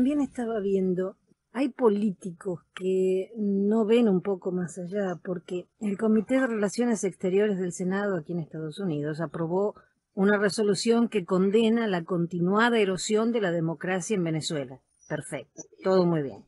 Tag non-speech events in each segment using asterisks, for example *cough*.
también estaba viendo, hay políticos que no ven un poco más allá, porque el Comité de Relaciones Exteriores del Senado aquí en Estados Unidos aprobó una resolución que condena la continuada erosión de la democracia en Venezuela. Perfecto, todo muy bien.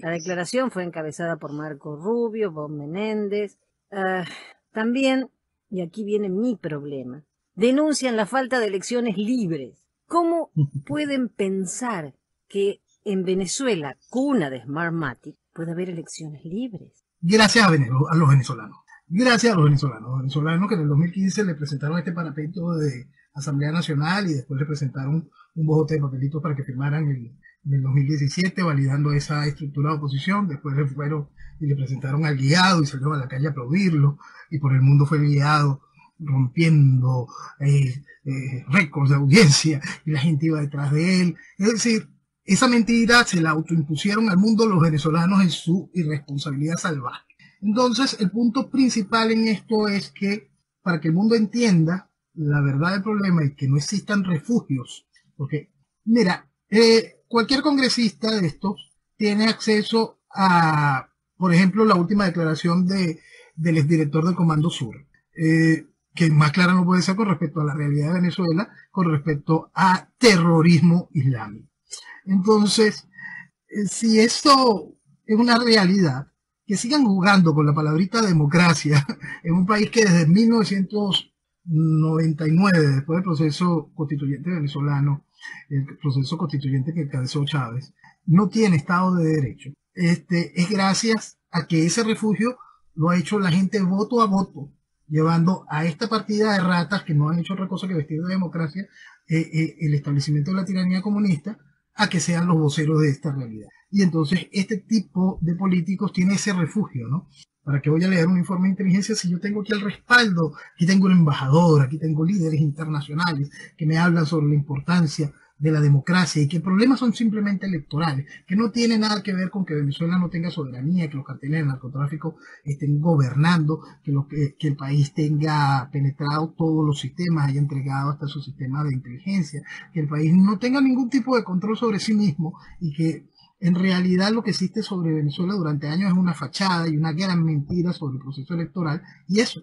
La declaración fue encabezada por Marco Rubio, Bob Menéndez. Ah, también, y aquí viene mi problema, denuncian la falta de elecciones libres. ¿Cómo pueden pensar que en Venezuela, cuna de Smartmatic, puede haber elecciones libres? Gracias a, a los venezolanos. Gracias a los venezolanos. Los venezolanos que en el 2015 le presentaron este parapeto de Asamblea Nacional y después le presentaron un bojote de papelitos para que firmaran el, en el 2017, validando esa estructura de oposición. Después le fueron y le presentaron al guiado y salieron a la calle a aplaudirlo. Y por el mundo fue guiado rompiendo eh, eh, récords de audiencia y la gente iba detrás de él. Es decir, esa mentira se la autoimpusieron al mundo los venezolanos en su irresponsabilidad salvaje. Entonces, el punto principal en esto es que para que el mundo entienda la verdad del problema y que no existan refugios, porque, mira, eh, cualquier congresista de estos tiene acceso a, por ejemplo, la última declaración de, del exdirector del Comando Sur, eh, que más clara no puede ser con respecto a la realidad de Venezuela, con respecto a terrorismo islámico. Entonces, eh, si esto es una realidad, que sigan jugando con la palabrita democracia *laughs* en un país que desde 1999, después del proceso constituyente venezolano, el proceso constituyente que encabezó Chávez, no tiene Estado de Derecho. Este, es gracias a que ese refugio lo ha hecho la gente voto a voto, llevando a esta partida de ratas que no han hecho otra cosa que vestir de democracia eh, eh, el establecimiento de la tiranía comunista a que sean los voceros de esta realidad. Y entonces este tipo de políticos tiene ese refugio, ¿no? ¿Para qué voy a leer un informe de inteligencia si yo tengo aquí el respaldo? Aquí tengo un embajador, aquí tengo líderes internacionales que me hablan sobre la importancia de la democracia y que problemas son simplemente electorales, que no tiene nada que ver con que Venezuela no tenga soberanía, que los carteles del narcotráfico estén gobernando, que, lo que, que, el país tenga penetrado todos los sistemas, haya entregado hasta su sistema de inteligencia, que el país no tenga ningún tipo de control sobre sí mismo y que en realidad lo que existe sobre Venezuela durante años es una fachada y una gran mentira sobre el proceso electoral y eso,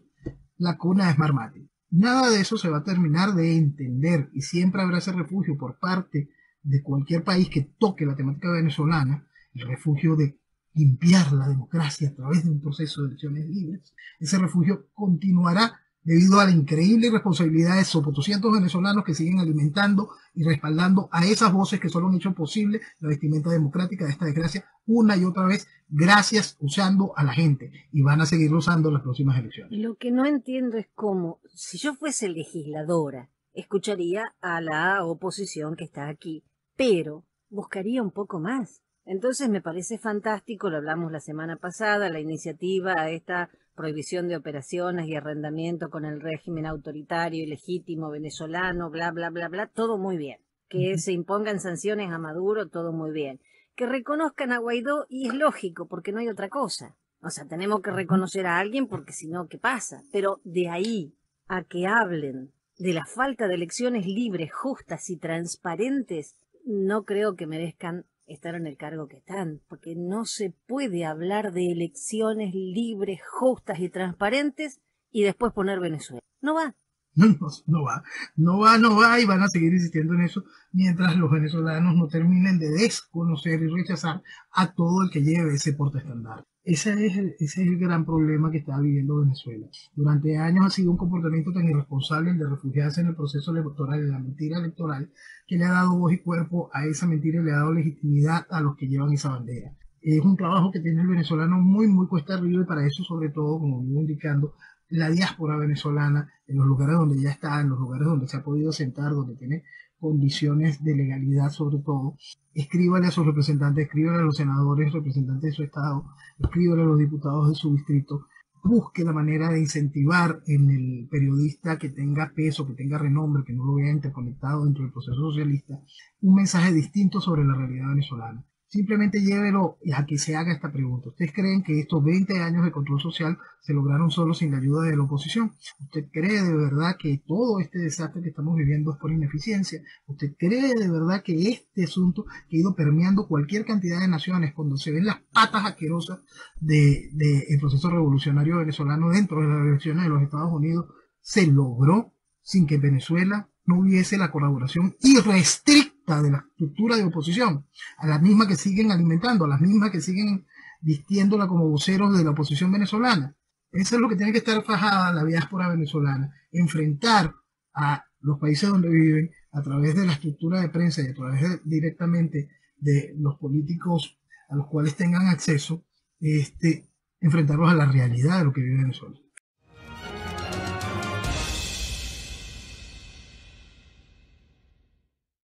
la cuna es Marmati. Nada de eso se va a terminar de entender y siempre habrá ese refugio por parte de cualquier país que toque la temática venezolana, el refugio de limpiar la democracia a través de un proceso de elecciones libres. Ese refugio continuará debido a la increíble responsabilidad de 200 venezolanos que siguen alimentando y respaldando a esas voces que solo han hecho posible la vestimenta democrática de esta desgracia una y otra vez, gracias usando a la gente y van a seguir usando las próximas elecciones. Lo que no entiendo es cómo, si yo fuese legisladora, escucharía a la oposición que está aquí, pero buscaría un poco más. Entonces me parece fantástico, lo hablamos la semana pasada, la iniciativa esta prohibición de operaciones y arrendamiento con el régimen autoritario y legítimo venezolano, bla, bla, bla, bla, todo muy bien. Que se impongan sanciones a Maduro, todo muy bien. Que reconozcan a Guaidó, y es lógico, porque no hay otra cosa. O sea, tenemos que reconocer a alguien porque si no, ¿qué pasa? Pero de ahí a que hablen de la falta de elecciones libres, justas y transparentes, no creo que merezcan estar en el cargo que están, porque no se puede hablar de elecciones libres, justas y transparentes y después poner Venezuela. No va. No, no, va, no va, no va y van a seguir insistiendo en eso mientras los venezolanos no terminen de desconocer y rechazar a todo el que lleve ese portaestandarte. Ese es, el, ese es el gran problema que está viviendo Venezuela. Durante años ha sido un comportamiento tan irresponsable el de refugiarse en el proceso electoral, en la mentira electoral, que le ha dado voz y cuerpo a esa mentira y le ha dado legitimidad a los que llevan esa bandera. Es un trabajo que tiene el venezolano muy, muy cuesta arriba y para eso, sobre todo, como vivo indicando, la diáspora venezolana, en los lugares donde ya está, en los lugares donde se ha podido sentar, donde tiene condiciones de legalidad sobre todo, escríbale a sus representantes, escríbale a los senadores, representantes de su estado, escríbale a los diputados de su distrito, busque la manera de incentivar en el periodista que tenga peso, que tenga renombre, que no lo vea interconectado dentro del proceso socialista, un mensaje distinto sobre la realidad venezolana. Simplemente llévelo a que se haga esta pregunta. ¿Ustedes creen que estos 20 años de control social se lograron solo sin la ayuda de la oposición? ¿Usted cree de verdad que todo este desastre que estamos viviendo es por ineficiencia? ¿Usted cree de verdad que este asunto que ha ido permeando cualquier cantidad de naciones cuando se ven las patas asquerosas del de, el proceso revolucionario venezolano dentro de las elecciones de los Estados Unidos se logró sin que Venezuela no hubiese la colaboración irrestricta de la estructura de oposición, a las mismas que siguen alimentando, a las mismas que siguen vistiéndola como voceros de la oposición venezolana. Eso es lo que tiene que estar fajada la diáspora venezolana, enfrentar a los países donde viven a través de la estructura de prensa y a través directamente de los políticos a los cuales tengan acceso, este, enfrentarlos a la realidad de lo que vive Venezuela.